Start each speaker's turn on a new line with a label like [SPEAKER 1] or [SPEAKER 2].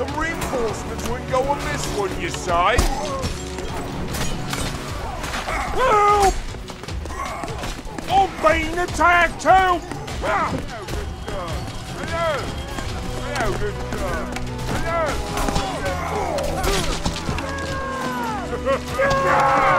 [SPEAKER 1] Some reinforcements wouldn't go on this one, you say? Help! I'm being attacked, too. Hello, Hello, good. Hello!